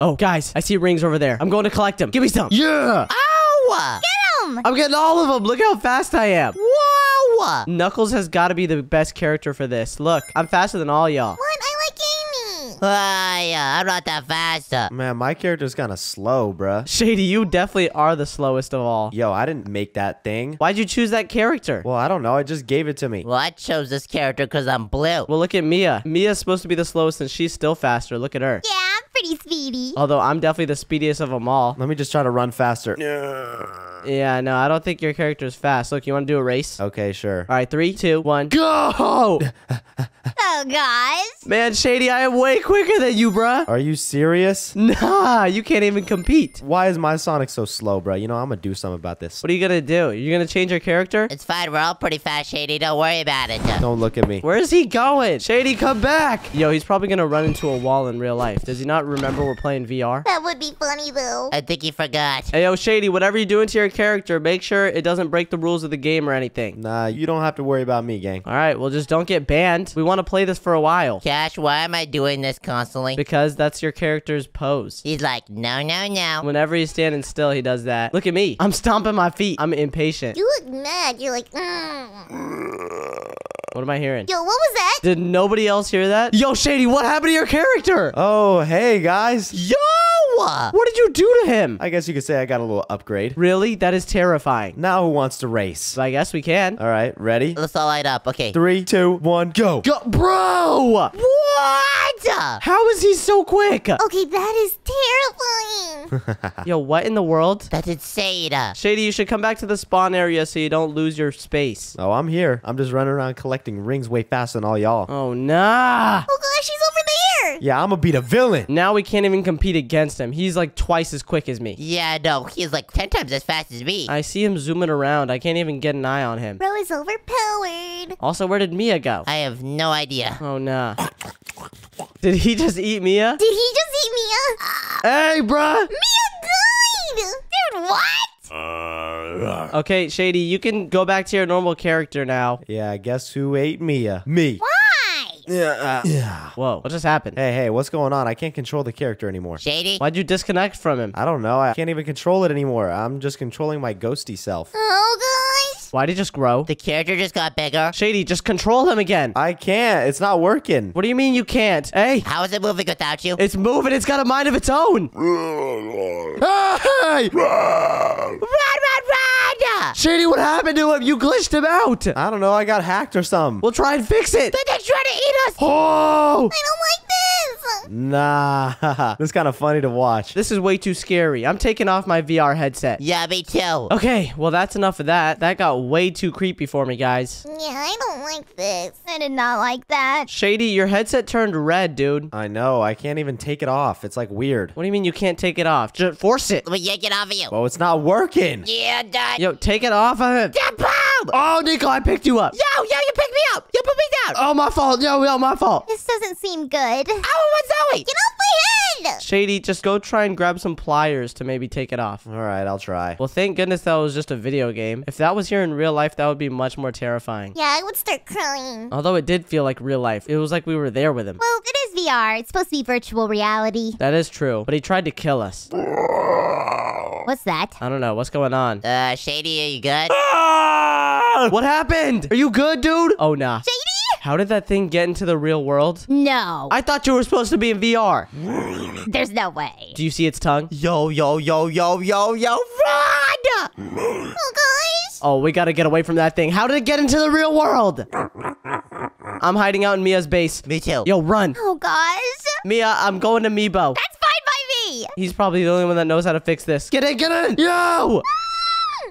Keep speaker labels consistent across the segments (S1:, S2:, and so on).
S1: Oh, guys, I see rings over there. I'm going to collect them. Give me some. Yeah.
S2: Ow!
S3: Him.
S1: I'm getting all of them. Look how fast I am.
S2: Whoa!
S1: Knuckles has got to be the best character for this. Look, I'm faster than all y'all.
S3: What? I like Amy.
S2: Ah, yeah, I'm not that fast. uh.
S4: Man, my character's kind of slow, bruh.
S1: Shady, you definitely are the slowest of all.
S4: Yo, I didn't make that thing.
S1: Why'd you choose that character?
S4: Well, I don't know. It just gave it to me.
S2: Well, I chose this character because I'm blue.
S1: Well, look at Mia. Mia's supposed to be the slowest and she's still faster. Look at her.
S3: Yeah, I'm pretty speedy.
S1: Although I'm definitely the speediest of them all.
S4: Let me just try to run faster.
S1: Yeah, no, I don't think your character is fast. Look, you want to do a race?
S4: Okay, sure.
S1: All right, three, two, one, go!
S3: Oh, guys.
S1: Man, Shady, I am way quicker than you, bruh.
S4: Are you serious?
S1: Nah, you can't even compete.
S4: Why is my Sonic so slow, bruh? You know, I'm gonna do something about this.
S1: What are you gonna do? You're gonna change your character?
S2: It's fine. We're all pretty fast, Shady. Don't worry about it.
S4: Don't look at me.
S1: Where is he going? Shady, come back! Yo, he's probably gonna run into a wall in real life. Does he not remember we're playing VR?
S3: That would be funny, though.
S2: I think he forgot.
S1: Hey, yo, Shady, whatever you're doing to your character, make sure it doesn't break the rules of the game or anything.
S4: Nah, you don't have to worry about me, gang.
S1: All right, well, just don't get banned. We want to play this for a while.
S2: Cash, why am I doing this constantly?
S1: Because that's your character's pose.
S2: He's like, no, no, no.
S1: Whenever he's standing still, he does that. Look at me. I'm stomping my feet. I'm impatient.
S3: You look mad. You're like, mm.
S1: What am I hearing?
S3: Yo, what was that?
S1: Did nobody else hear that? Yo, Shady, what happened to your character?
S4: Oh, hey, guys.
S1: Yo! What did you do to him?
S4: I guess you could say I got a little upgrade.
S1: Really? That is terrifying.
S4: Now who wants to race?
S1: So I guess we can.
S4: All right, ready?
S2: Let's all light up. Okay.
S4: Three, two, one, go.
S1: Go, bro!
S2: What?
S1: How is he so quick?
S3: Okay, that is terrifying.
S1: Yo, what in the world?
S2: That's insane.
S1: Shady, you should come back to the spawn area so you don't lose your space.
S4: Oh, I'm here. I'm just running around collecting rings way faster than all y'all.
S1: Oh, nah.
S3: oh gosh, he's over there.
S4: Yeah, I'm gonna beat a villain.
S1: Now we can't even compete against him. He's like twice as quick as me.
S2: Yeah, no, he's like 10 times as fast as me.
S1: I see him zooming around. I can't even get an eye on him.
S3: Bro is overpowered.
S1: Also, where did Mia go?
S2: I have no idea.
S1: Oh, nah. Did he just eat Mia?
S3: Did he just eat Mia?
S1: Hey, bruh!
S3: Mia died. Dude, what?
S1: Okay, Shady, you can go back to your normal character now.
S4: Yeah, guess who ate Mia? Me.
S3: Why?
S4: Yeah. uh, yeah.
S1: Whoa, what just happened?
S4: Hey, hey, what's going on? I can't control the character anymore.
S2: Shady?
S1: Why'd you disconnect from him?
S4: I don't know. I can't even control it anymore. I'm just controlling my ghosty self.
S3: Oh guys.
S1: Why'd he just grow?
S2: The character just got bigger.
S1: Shady, just control him again.
S4: I can't. It's not working.
S1: What do you mean you can't? Hey,
S2: How is it moving without you?
S1: it's moving. It's got a mind of its own. Hey!
S2: Run, run, run!
S1: Shady, what happened to him? You glitched him out.
S4: I don't know. I got hacked or something.
S1: We'll try and fix it.
S2: They're trying to eat us!
S1: Oh!
S3: I don't like this.
S4: Nah. this is kind of funny to watch.
S1: This is way too scary. I'm taking off my VR headset.
S2: Yeah, me too.
S1: Okay, well, that's enough of that. That got way too creepy for me, guys.
S3: Yeah, I don't like this. I did not like that.
S1: Shady, your headset turned red, dude.
S4: I know. I can't even take it off. It's like weird.
S1: What do you mean you can't take it off? Just force it.
S2: Let me yank it off of you.
S4: Well, it's not working.
S2: Yeah, done.
S1: Yo, take it off of him.
S2: Yeah!
S1: Oh, Nico, I picked you up.
S2: Yo, yo, you picked me up! You put me down!
S1: Oh, my fault. Yo, yo, my fault.
S3: This doesn't seem good. Get
S2: Oh, what's Zoe?
S3: off my head.
S1: Shady, just go try and grab some pliers to maybe take it off.
S4: All right, I'll try.
S1: Well, thank goodness that was just a video game. If that was here in real life, that would be much more terrifying.
S3: Yeah, I would start crying.
S1: Although it did feel like real life. It was like we were there with him.
S3: Well, it is VR. It's supposed to be virtual reality.
S1: That is true. But he tried to kill us.
S3: What's that?
S1: I don't know. What's going on?
S2: Uh, Shady, are you good?
S1: What happened? Are you good, dude? Oh, nah.
S3: Shady?
S1: How did that thing get into the real world?
S3: No.
S1: I thought you were supposed to be in VR.
S3: There's no way.
S1: Do you see its tongue?
S4: Yo, yo, yo, yo, yo, yo.
S2: Run!
S3: Oh, guys.
S1: Oh, we gotta get away from that thing. How did it get into the real world? I'm hiding out in Mia's base.
S2: Me too.
S1: Yo, run.
S3: Oh, guys.
S1: Mia, I'm going to Meebo.
S3: That's fine by me.
S1: He's probably the only one that knows how to fix this. Get in, get in! Yo! Ah!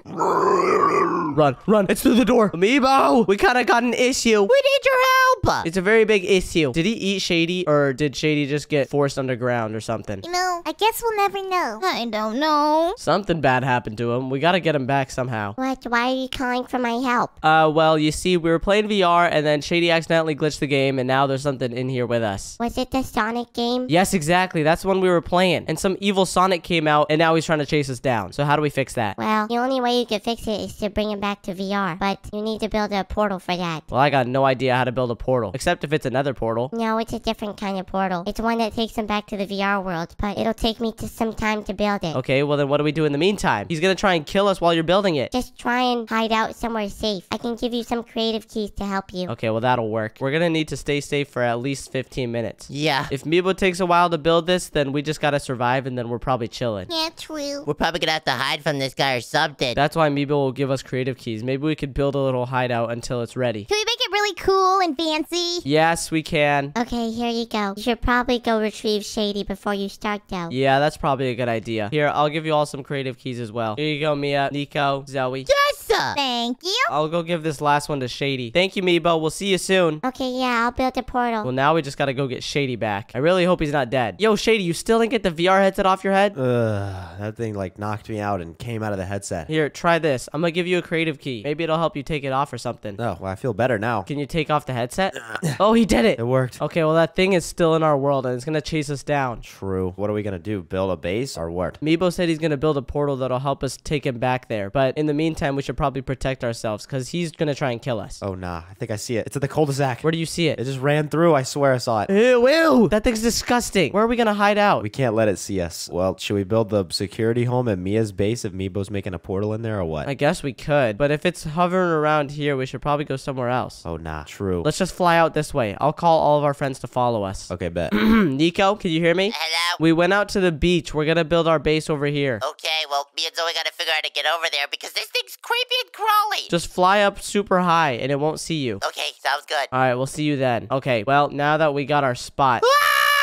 S1: Run, run. It's through the door. Amiibo! We kind of got an issue.
S2: We need your help!
S1: It's a very big issue. Did he eat Shady or did Shady just get forced underground or something?
S3: You know, I guess we'll never know. I don't know.
S1: Something bad happened to him. We gotta get him back somehow.
S3: What? Why are you calling for my help?
S1: Uh, well, you see, we were playing VR and then Shady accidentally glitched the game and now there's something in here with us.
S3: Was it the Sonic game?
S1: Yes, exactly. That's when we were playing. And some evil Sonic came out and now he's trying to chase us down. So how do we fix that?
S3: Well, the only only way you can fix it is to bring it back to VR, but you need to build a portal for that.
S1: Well, I got no idea how to build a portal, except if it's another portal.
S3: No, it's a different kind of portal. It's one that takes him back to the VR world, but it'll take me to some time to build it.
S1: Okay, well then what do we do in the meantime? He's gonna try and kill us while you're building it.
S3: Just try and hide out somewhere safe. I can give you some creative keys to help you.
S1: Okay, well that'll work. We're gonna need to stay safe for at least 15 minutes.
S2: Yeah.
S1: If Meebo takes a while to build this, then we just gotta survive and then we're probably chilling.
S3: Yeah, true.
S2: We're probably gonna have to hide from this guy or something.
S1: That's why Meebo will give us creative keys. Maybe we could build a little hideout until it's ready.
S3: Can we make it really cool and fancy?
S1: Yes, we can.
S3: Okay, here you go. You should probably go retrieve Shady before you start, though.
S1: Yeah, that's probably a good idea. Here, I'll give you all some creative keys as well. Here you go, Mia, Nico, Zoe.
S2: yes, sir.
S3: Thank you.
S1: I'll go give this last one to Shady. Thank you, Meebo. We'll see you soon.
S3: Okay, yeah, I'll build a portal.
S1: Well, now we just gotta go get Shady back. I really hope he's not dead. Yo, Shady, you still didn't get the VR headset off your head?
S4: Ugh, that thing like knocked me out and came out of the headset.
S1: Here, try this. I'm gonna give you a creative key. Maybe it'll help you take it off or something.
S4: Oh, well, I feel better now.
S1: Can you take off the headset? oh, he did it.
S4: It worked.
S1: Okay, well, that thing is still in our world and it's gonna chase us down.
S4: True. What are we gonna do? Build a base or what?
S1: Meebo said he's gonna build a portal that'll help us take him back there. But in the meantime, we should probably protect ourselves because he's gonna try and kill us.
S4: Oh nah, I think I see it. It's at the cul-de-sac.
S1: Where do you see it?
S4: It just ran through. I swear I saw it.
S1: Ew, ew! That thing's disgusting. Where are we gonna hide out?
S4: We can't let it see us. Well, should we build the security home at Mia's base if Meebo's making a portal in there or what?
S1: I guess we could, but if it's hovering around here, we should probably go somewhere else.
S4: oh nah, true.
S1: Let's just fly out this way. I'll call all of our friends to follow us.
S4: okay, bet.
S1: Nico, can you hear me?
S2: Hello.
S1: We went out to the beach. We're gonna build our base over here.
S2: Okay, well, me and Zoe gotta figure out how to get over there because this thing's creepy and crawly.
S1: Just fly up super high and it won't see you.
S2: Okay, sounds good.
S1: All right, we'll see you then. Okay, well, now that we got our spot.
S2: Ah!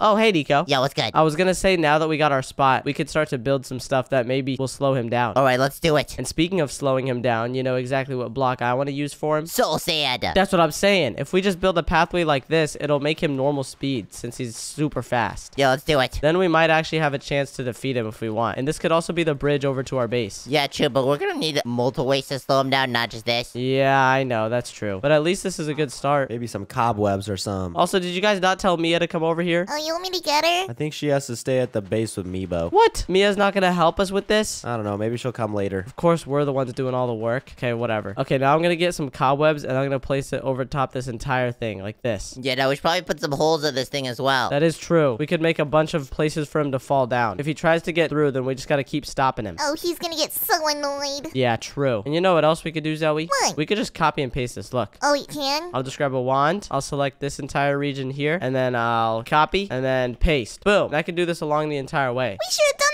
S1: Oh, hey, Nico.
S2: Yeah, what's good?
S1: I was gonna say now that we got our spot, we could start to build some stuff that maybe will slow him down.
S2: All right, let's do it.
S1: And speaking of slowing him down, you know exactly what block I want to use for him?
S2: Soul Sand.
S1: That's what I'm saying. If we just build a pathway like this, it'll make him normal speed since he's super fast.
S2: Yeah, let's do it.
S1: Then we might actually have a chance to defeat him if we want. And this could also be the bridge over to our base.
S2: Yeah, true, but we're gonna need multiple ways to slow him down, not just this.
S1: Yeah, I know, that's true. But at least this is a good start.
S4: Maybe some cobwebs or some.
S1: Also, did you guys not tell Mia to come over here?
S3: Oh, you want me to get her?
S4: I think she has to stay at the base with Meebo.
S1: What? Mia's not gonna help us with this?
S4: I don't know. Maybe she'll come later.
S1: Of course, we're the ones doing all the work. Okay, whatever. Okay, now I'm gonna get some cobwebs and I'm gonna place it over top this entire thing, like this.
S2: Yeah, no, we should probably put some holes in this thing as well.
S1: That is true. We could make a bunch of places for him to fall down. If he tries to get through, then we just gotta keep stopping him.
S3: Oh, he's gonna get so annoyed.
S1: Yeah, true. And you know what else we could do, Zoe?
S3: What?
S1: We could just copy and paste this. Look.
S3: Oh, you can?
S1: I'll just grab a wand. I'll select this entire region here, and then I'll copy and then paste. Boom. And I can do this along the entire way.
S3: We should have done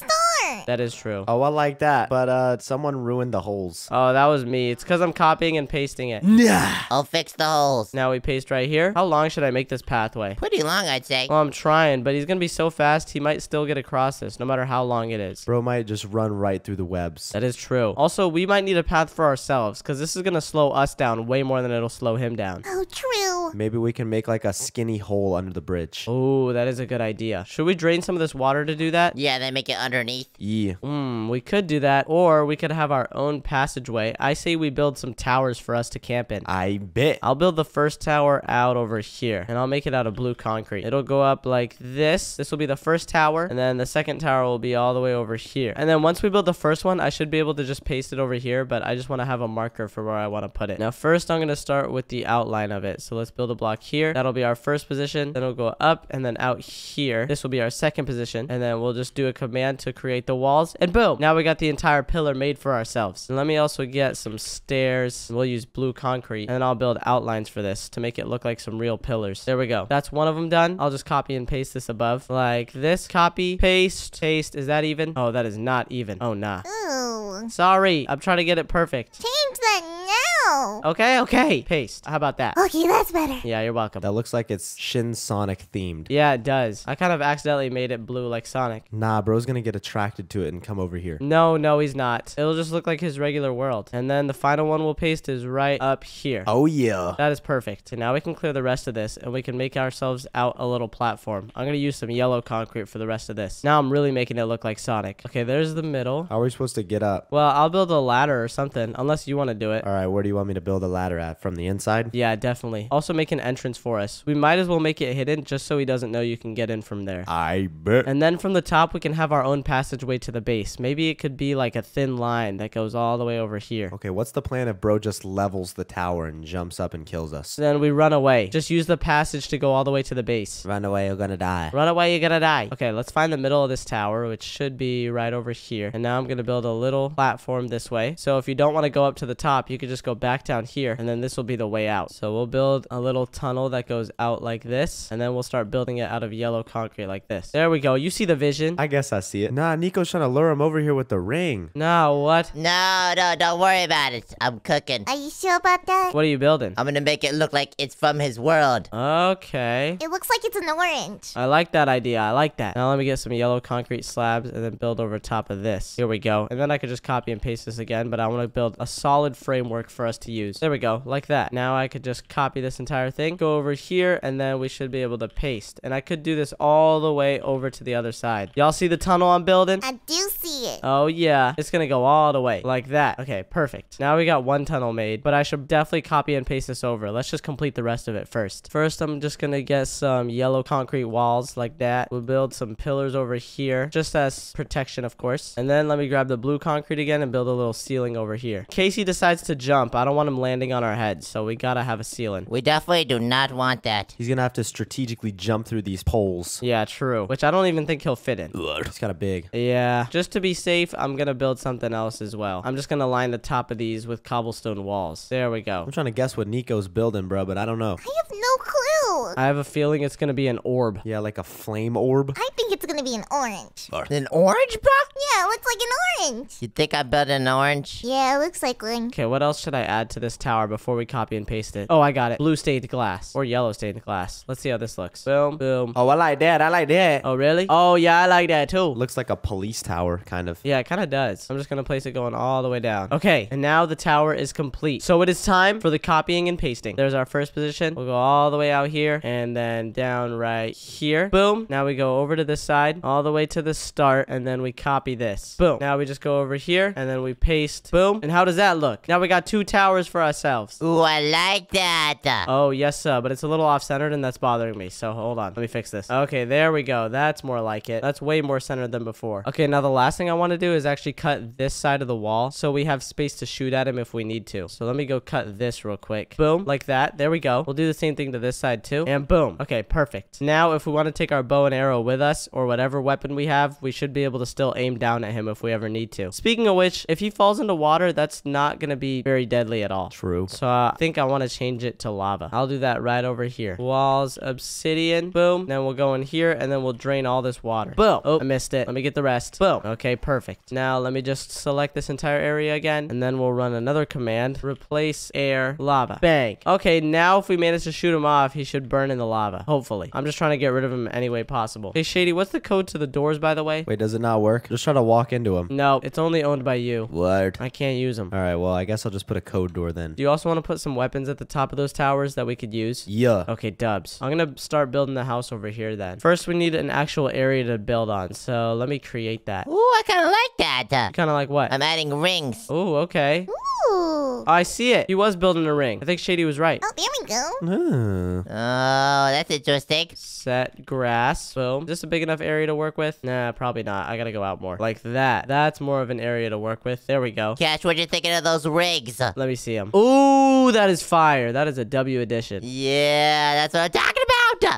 S3: that from the start.
S1: That is true.
S4: Oh, I like that. But uh, someone ruined the holes.
S1: Oh, that was me. It's because I'm copying and pasting it.
S4: Nah.
S2: I'll fix the holes.
S1: Now we paste right here. How long should I make this pathway?
S2: Pretty long, I'd say.
S1: Well, I'm trying, but he's gonna be so fast, he might still get across this, no matter how long it is.
S4: Bro might just run right through the webs.
S1: That is true. Also, we might need a path for ourselves, because this is gonna slow us down way more than it'll slow him down.
S3: Oh, true.
S4: Maybe we can make like a skinny hole under the bridge.
S1: Oh, that is a good idea. Should we drain some of this water to do that?
S2: Yeah, then make it underneath.
S4: Yeah.
S1: Hmm, we could do that, or we could have our own passageway. I say we build some towers for us to camp in.
S4: I bet.
S1: I'll build the first tower out over here, and I'll make it out of blue concrete. It'll go up like this. This will be the first tower, and then the second tower will be all the way over here. And then once we build the first one, I should be able to just paste it over here, but I just want to have a marker for where I want to put it. Now, first, I'm going to start with the outline of it. So let's build a block here. That'll be our first position. Then it'll go up and then out here. This will be our second position, and then we'll just do a command to create the walls, and boom! Now we got the entire pillar made for ourselves. And let me also get some stairs. We'll use blue concrete, and then I'll build outlines for this to make it look like some real pillars. There we go. That's one of them done. I'll just copy and paste this above like this. Copy, paste, paste. Is that even? Oh, that is not even. Oh, nah.
S3: Ooh.
S1: Sorry. I'm trying to get it perfect.
S3: Change that now.
S1: Okay, okay. Paste. How about that?
S3: Okay, that's better.
S1: Yeah, you're welcome.
S4: That looks like it's Shin Sonic themed.
S1: Yeah, it does. I kind of accidentally made it blue like Sonic.
S4: Nah, bro's gonna get attracted to it and come over here.
S1: No, no, he's not. It'll just look like his regular world. And then the final one we'll paste is right up here.
S4: Oh yeah.
S1: That is perfect. And now we can clear the rest of this and we can make ourselves out a little platform. I'm going to use some yellow concrete for the rest of this. Now I'm really making it look like Sonic. Okay, there's the middle.
S4: How are we supposed to get up?
S1: Well, I'll build a ladder or something, unless you want to do it.
S4: All right, where do you want want me to build a ladder at? From the inside?
S1: Yeah, definitely. Also make an entrance for us. We might as well make it hidden just so he doesn't know you can get in from there.
S4: I bet.
S1: And then from the top, we can have our own passageway to the base. Maybe it could be like a thin line that goes all the way over here.
S4: Okay, what's the plan if bro just levels the tower and jumps up and kills us?
S1: Then we run away. Just use the passage to go all the way to the base.
S4: Run away, you're gonna die.
S1: Run away, you're gonna die. Okay, let's find the middle of this tower, which should be right over here. And now I'm gonna build a little platform this way. So if you don't want to go up to the top, you could just go back down here, and then this will be the way out. So we'll build a little tunnel that goes out like this, and then we'll start building it out of yellow concrete like this. There we go. You see the vision?
S4: I guess I see it. Nah, Nico's trying to lure him over here with the ring.
S1: Nah, what?
S2: No, no, don't worry about it. I'm cooking.
S3: Are you sure about that?
S1: What are you building?
S2: I'm gonna make it look like it's from his world.
S1: Okay.
S3: It looks like it's an orange.
S1: I like that idea. I like that. Now let me get some yellow concrete slabs and then build over top of this. Here we go. And then I could just copy and paste this again, but I want to build a solid framework for us to use. There we go. Like that. Now I could just copy this entire thing, go over here, and then we should be able to paste. And I could do this all the way over to the other side. Y'all see the tunnel I'm building?
S3: I do see it.
S1: Oh yeah, it's gonna go all the way like that. Okay, perfect. Now we got one tunnel made, but I should definitely copy and paste this over. Let's just complete the rest of it first. First, I'm just gonna get some yellow concrete walls like that. We'll build some pillars over here, just as protection, of course. And then let me grab the blue concrete again and build a little ceiling over here. Casey decides to jump, I don't want him landing on our heads, so we gotta have a ceiling.
S2: We definitely do not want that.
S4: He's gonna have to strategically jump through these poles.
S1: Yeah, true. Which I don't even think he'll fit in.
S4: He's kind of big.
S1: Yeah, just to be safe, I'm gonna build something else as well. I'm just gonna line the top of these with cobblestone walls. There we go.
S4: I'm trying to guess what Nico's building, bro, but I don't know.
S3: I have no clue.
S1: I have a feeling it's gonna be an orb.
S4: Yeah, like a flame orb.
S3: I think it's gonna be an orange.
S2: An orange, bro?
S3: Yeah, it looks like an orange.
S2: You think I built an orange?
S3: Yeah, it looks like one.
S1: Okay, what else should I add to this tower before we copy and paste it? Oh, I got it. Blue stained glass or yellow stained glass. Let's see how this looks. Boom, boom.
S4: Oh, I like that. I like that.
S1: Oh, really? Oh, yeah, I like that too.
S4: Looks like a police tower, kind of.
S1: Yeah, it kind of does. I'm just going to place it going all the way down. Okay, and now the tower is complete. So it is time for the copying and pasting. There's our first position. We'll go all the way out here and then down right here. Boom. Now we go over to this side, all the way to the start, and then we copy this. Boom. Now we just go over here and then we paste. Boom. And how does that look? Now we got two towers for ourselves.
S2: Ooh, I like that.
S1: Oh, yes, sir, but it's a little off-centered and that's bothering me. So hold on. Let me fix this. Okay, there we go. That's more like it. That's way more centered than before. Okay, now the last thing I want to do is actually cut this side of the wall so we have space to shoot at him if we need to. So let me go cut this real quick. Boom, like that. There we go. We'll do the same thing to this side too. And boom. Okay, perfect. Now, if we want to take our bow and arrow with us or whatever weapon we have, we should be able to still aim down at him if we ever need to. Speaking of which, if he falls into water, that's not going to be very deadly at all.
S4: True.
S1: So uh, I think I want to change it to lava. I'll do that right over here. Walls, obsidian, boom. Then we'll go in here and then we'll drain all this water. Boom. Oh, I missed it. Let me get the rest. Boom. Okay, perfect. Now let me just select this entire area again and then we'll run another command. Replace air, lava. Bang. Okay, now if we manage to shoot him off, he should burn in the lava. Hopefully. I'm just trying to get rid of him any way possible. Hey, Shady, what's the code to the doors, by the way?
S4: Wait, does it not work? Just try to walk into him.
S1: No, it's only owned by you.
S4: What?
S1: I can't use them.
S4: All right, well, I guess I'll just put a code door then.
S1: Do you also want to put some weapons at the top of those towers that we could use?
S4: Yeah.
S1: Okay, dubs. I'm gonna start building the house over here then. First, we need an actual area to build on, so let me create that.
S2: Ooh, I kind of like that. Uh,
S1: Kind of like what?
S2: I'm adding rings.
S1: Oh, okay.
S3: Ooh.
S1: I see it. He was building a ring. I think Shady was right.
S3: Oh, there we go.
S4: Hmm.
S2: Oh, that's interesting.
S1: Set grass. Boom. Is this a big enough area to work with? Nah, probably not. I gotta go out more. Like that. That's more of an area to work with. There we go.
S2: Cash, what you thinking of those rings? Uh,
S1: Let me see them. Ooh, that is fire. That is a W edition.
S2: Yeah, that's what I'm talking about.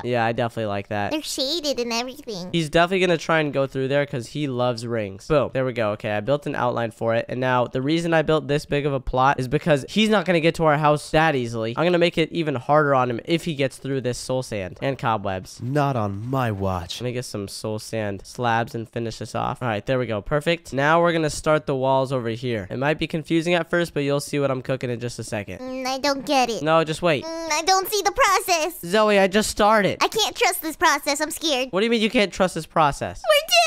S1: Yeah, I definitely like that.
S3: They're shaded and everything.
S1: He's definitely going to try and go through there because he loves rings. Boom. There we go. Okay, I built an outline for it. And now the reason I built this big of a plot is because he's not going to get to our house that easily. I'm going to make it even harder on him if he gets through this soul sand and cobwebs.
S4: Not on my watch.
S1: Let me get some soul sand slabs and finish this off. All right, there we go. Perfect. Now we're going to start the walls over here. It might be confusing at first, but you'll see what I'm cooking in just a second.
S3: Mm, I don't get it.
S1: No, just wait.
S3: Mm, I don't see the process.
S1: Zoe, I just started.
S3: I can't trust this process. I'm scared.
S1: What do you mean you can't trust this process?
S3: We're.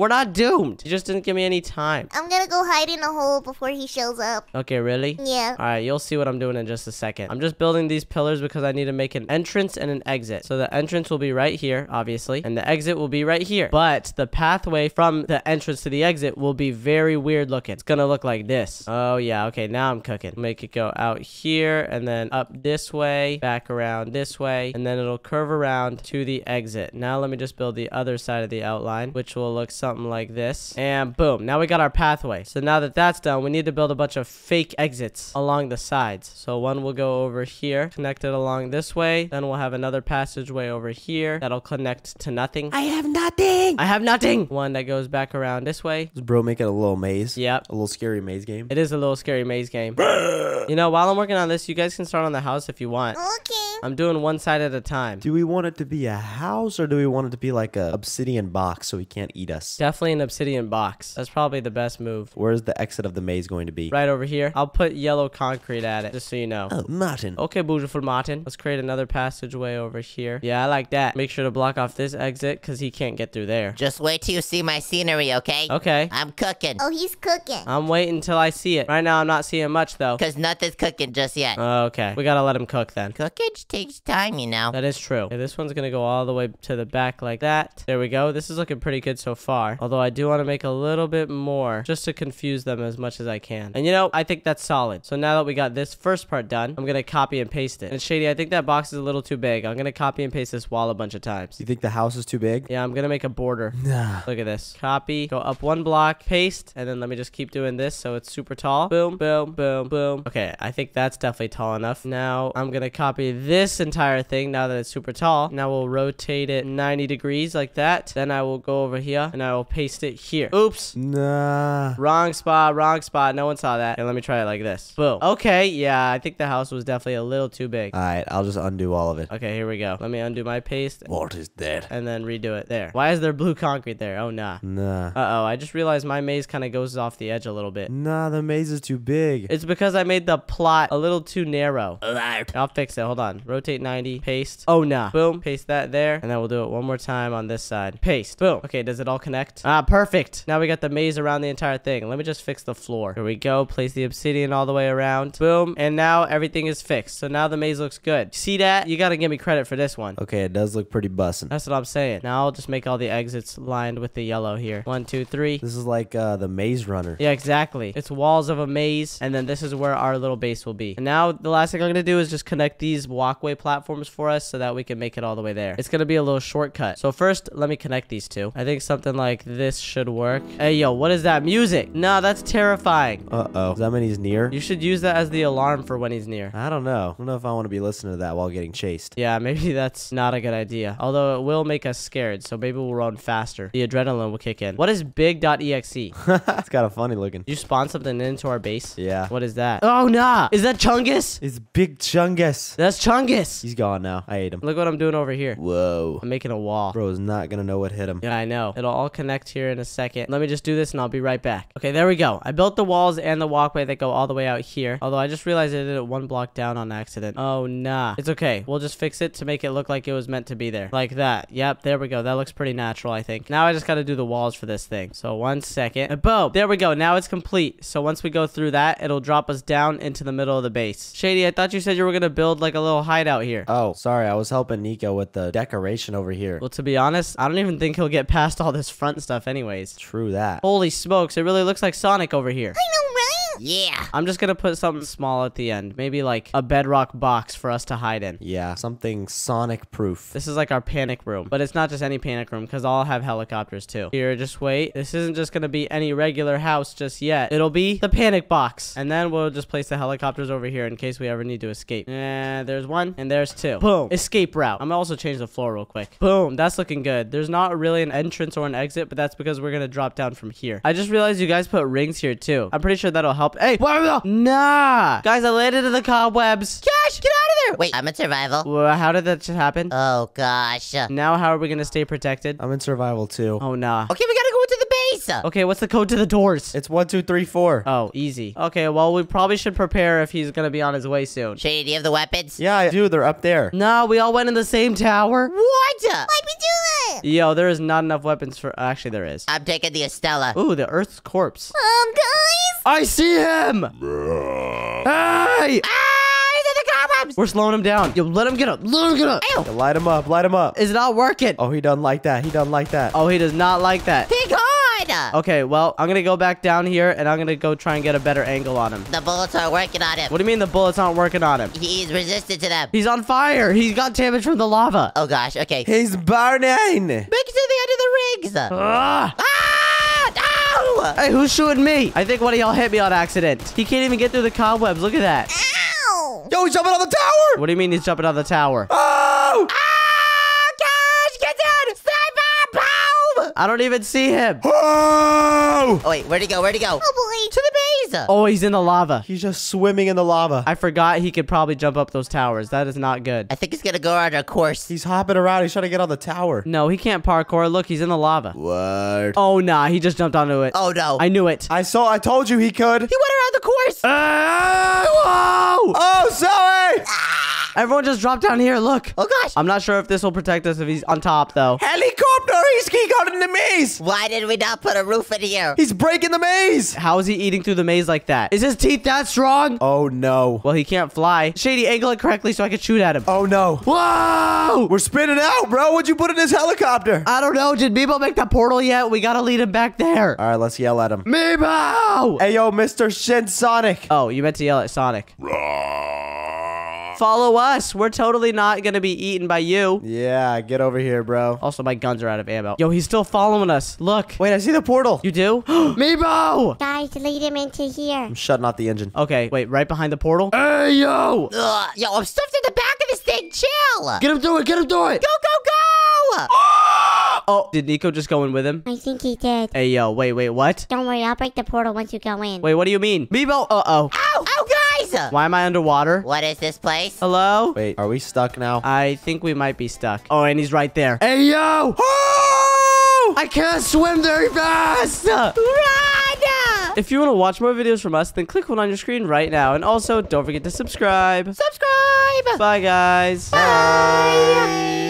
S1: We're not doomed. You just didn't give me any time.
S5: I'm gonna go hide in a hole before he shows up.
S1: Okay, really?
S5: Yeah.
S1: All right, you'll see what I'm doing in just a second. I'm just building these pillars because I need to make an entrance and an exit. So the entrance will be right here, obviously, and the exit will be right here. But the pathway from the entrance to the exit will be very weird looking. It's gonna look like this. Oh yeah, okay, now I'm cooking. Make it go out here and then up this way, back around this way, and then it'll curve around to the exit. Now let me just build the other side of the outline, which will look something like this. And boom, now we got our pathway. So now that that's done, we need to build a bunch of fake exits along the sides. So one will go over here, connect it along this way. Then we'll have another passageway over here that'll connect to nothing.
S4: I have nothing.
S1: I have nothing. One that goes back around this way.
S4: Is bro make it a little maze?
S1: Yep.
S4: A little scary maze game.
S1: It is a little scary maze game. you know, while I'm working on this, you guys can start on the house if you want.
S5: Okay.
S1: I'm doing one side at a time.
S4: Do we want it to be a house or do we want it to be like a obsidian box so he can't eat us?
S1: Definitely an obsidian box. That's probably the best move.
S4: Where's the exit of the maze going to be?
S1: Right over here. I'll put yellow concrete at it, just so you know.
S4: Oh, Martin.
S1: Okay, beautiful Martin. Let's create another passageway over here. Yeah, I like that. Make sure to block off this exit because he can't get through there.
S2: Just wait till you see my scenery, okay?
S1: Okay.
S2: I'm cooking.
S5: Oh, he's cooking.
S1: I'm waiting until I see it. Right now, I'm not seeing much, though.
S2: Because nothing's cooking just yet.
S1: Oh, okay. We gotta let him cook then.
S2: Cooking takes time, you know.
S1: That is true. Okay, this one's gonna go all the way to the back like that. There we go. This is looking pretty good so far. Although I do want to make a little bit more just to confuse them as much as I can. And you know, I think that's solid. So now that we got this first part done, I'm gonna copy and paste it. And Shady, I think that box is a little too big. I'm gonna copy and paste this wall a bunch of times.
S4: You think the house is too big?
S1: Yeah, I'm gonna make a border.
S4: Nah.
S1: Look at this. Copy, go up one block, paste, and then let me just keep doing this so it's super tall. Boom, boom, boom, boom. Okay, I think that's definitely tall enough. Now I'm gonna copy this entire thing now that it's super tall. Now we'll rotate it 90 degrees like that. Then I will go over here and I will paste it here. Oops.
S4: Nah.
S1: Wrong spot, wrong spot. No one saw that. Okay, let me try it like this. Boom. Okay, yeah, I think the house was definitely a little too big.
S4: All right, I'll just undo all of it.
S1: Okay, here we go. Let me undo my paste
S4: What is is dead.
S1: and then redo it. There. Why is there blue concrete there? Oh, nah.
S4: Nah.
S1: Uh-oh, I just realized my maze kind of goes off the edge a little bit.
S4: Nah, the maze is too big.
S1: It's because I made the plot a little too narrow. I'll fix it. Hold on. Rotate 90. Paste. Oh, nah. Boom. Paste that there. And then we'll do it one more time on this side. Paste. Boom. Okay, does it all connect? Ah, perfect. Now we got the maze around the entire thing. Let me just fix the floor. Here we go. Place the obsidian all the way around. Boom. And now everything is fixed. So now the maze looks good. See that? You got to give me credit for this one.
S4: Okay, it does look pretty bussin'.
S1: That's what I'm saying. Now I'll just make all the exits lined with the yellow here. One, two, three.
S4: This is like uh, the Maze Runner.
S1: Yeah, exactly. It's walls of a maze, and then this is where our little base will be. And now the last thing I'm gonna do is just connect these walkway platforms for us so that we can make it all the way there. It's gonna be a little shortcut. So first, let me connect these two. I think something like this should work. Hey, yo, what is that music? Nah, that's terrifying.
S4: Uh-oh. Does that mean he's near?
S1: You should use that as the alarm for when he's near.
S4: I don't know. I don't know if I want to be listening to that while getting chased.
S1: Yeah, maybe that's not a good idea. Although it will make us scared, so maybe we'll run faster. The adrenaline will kick in. What is big.exe?
S4: It's kind of funny looking.
S1: you spawn something into our base?
S4: Yeah.
S1: What is that? Oh, nah. Is that Chungus?
S4: It's Big Chungus.
S1: That's Chungus.
S4: He's gone now. I ate him.
S1: Look what I'm doing over here.
S4: Whoa.
S1: I'm making a wall.
S4: Bro is not gonna know what hit him.
S1: Yeah, I know. It'll all connect here in a second. Let me just do this and I'll be right back. Okay, there we go. I built the walls and the walkway that go all the way out here. Although I just realized I did it one block down on accident. Oh, nah. It's okay. We'll just fix it to make it look like it was meant to be there. Like that. Yep, there we go. That looks pretty natural, I think. Now I just gotta do the walls for this thing. So one second. And boom. There we go. Now it's complete. So once we go through that, it'll drop us down into the middle of the base. Shady, I thought you said you were gonna build like a little hideout here.
S4: Oh, sorry. I was helping Nico with the decoration over here.
S1: Well, to be honest, I don't even think he'll get past all this front stuff anyways.
S4: True that.
S1: Holy smokes, it really looks like Sonic over here.
S5: I know, right?
S2: Yeah.
S1: I'm just gonna put something small at the end. Maybe like a bedrock box for us to hide in.
S4: Yeah, something Sonic proof.
S1: This is like our panic room. But it's not just any panic room, because I'll have helicopters too. Here, just wait. This isn't just gonna be any regular house just yet. It'll be the panic box. And then we'll just place the helicopters over here in case we ever need to escape. And there's one, and there's two. Boom. Escape route. I'm gonna also change the floor real quick. Boom. That's looking good. There's not really an entrance or an exit, but that's because we're gonna drop down from here. I just realized you guys put rings here too. I'm pretty sure that'll help. Hey, what? Nah. Guys, I landed in the cobwebs. Cash, get out of there.
S2: Wait, I'm in survival.
S1: Well, how did that just happen?
S2: Oh, gosh.
S1: Now how are we gonna stay protected?
S4: I'm in survival too.
S1: Oh, nah.
S2: Okay, we gotta go into the base.
S1: Okay, what's the code to the doors?
S4: It's one, two, three, four.
S1: Oh, easy. Okay, well, we probably should prepare if he's gonna be on his way soon.
S2: Shady, do you have the weapons?
S4: yeah, I do. They're up there.
S1: No, we all went in the same tower.
S2: What?
S5: Why'd we do that?
S1: Yo, there is not enough weapons for. Actually, there is.
S2: I'm taking the Estella.
S1: Ooh, the Earth's corpse.
S5: Um, guys.
S1: I see him. Hey!
S2: Ah, he's in the cobwebs.
S1: We're slowing him down. Yo, let him get up. Let him get up.
S2: Ew.
S4: Light him up. Light him up.
S1: It's not working.
S4: Oh, he doesn't like that. He doesn't like that.
S1: Oh, he does not like that.
S2: Be gone.
S1: Okay, well, I'm gonna go back down here and I'm gonna go try and get a better angle on him.
S2: The bullets aren't working on him.
S1: What do you mean the bullets aren't working on him?
S2: He's resistant to them.
S1: He's on fire. He's got damage from the lava.
S2: Oh gosh. Okay.
S4: He's burning.
S2: Make it to the end of the rings.
S1: Ah!
S2: Ah! No!
S1: Hey, who's shooting me? I think one of y'all hit me on accident. He can't even get through the cobwebs. Look at that.
S5: Ow.
S4: Yo, he's jumping on the tower.
S1: What do you mean he's jumping on the tower?
S4: Oh!
S2: Ah!
S1: I don't even see him.
S4: Oh!
S2: Oh wait, where'd he go? Where'd he go?
S5: Oh boy.
S2: To the base.
S1: Oh, he's in the lava.
S4: He's just swimming in the lava.
S1: I forgot he could probably jump up those towers. That is not good.
S2: I think he's gonna go around a course.
S4: He's hopping around. He's trying to get on the tower.
S1: No, he can't parkour. Look, he's in the lava.
S4: What?
S1: Oh, nah. He just jumped onto it.
S2: Oh no!
S1: I knew it.
S4: I saw. I told you he could.
S2: he went around the course.
S1: Ah, whoa!
S4: Oh, Zoe!
S1: Everyone just dropped down here. Look.
S2: oh gosh!
S1: I'm not sure if this will protect us if he's on top, though.
S4: Helicopter! He's he got in the maze.
S2: Why did we not put a roof in here?
S4: He's breaking the maze.
S1: How is he eating through the maze like that? Is his teeth that strong?
S4: Oh no.
S1: Well, he can't fly. Shady, angle it correctly so I can shoot at him.
S4: Oh no.
S1: Whoa!
S4: We're spinning out, bro. What'd you put in this helicopter?
S1: I don't know. Did Meebo make the portal yet? We gotta lead him back there.
S4: All right, let's yell at him.
S1: Meebo!
S4: Hey, yo, Mr. Shin Sonic.
S1: Oh, you meant to yell at Sonic. Follow us. We're totally not gonna be eaten by you.
S4: Yeah, get over here, bro.
S1: Also, my guns are out of ammo. Yo, he's still following us. Look.
S4: Wait, I see the portal.
S1: You do? Meebo!
S3: Guys, lead him into here.
S4: I'm shutting off the engine.
S1: Okay, wait, right behind the portal? Hey, yo!
S2: Ugh, yo, I'm stuffed in the back of this thing. Chill.
S1: Get him through it, get him through it!
S2: Go go go!
S1: Oh, did Nico just go in with him?
S3: I think he did.
S1: Hey, yo, wait, wait, what?
S3: Don't worry, I'll break the portal once you go in.
S1: Wait, what do you mean? Meebo? Uh-oh.
S2: Ow! Ow, guys!
S1: Why am I underwater?
S2: What is this place?
S1: Hello?
S4: Wait, are we stuck now?
S1: I think we might be stuck. Oh, and he's right there. Hey, yo!
S4: Oh!
S1: I can't swim very fast!
S2: Run!
S1: If you want to watch more videos from us, then click one on your screen right now. And also, don't forget to subscribe.
S2: Subscribe!
S1: Bye, guys.
S2: Bye!